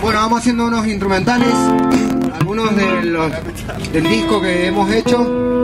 bueno, vamos haciendo unos instrumentales, algunos del disco que hemos hecho.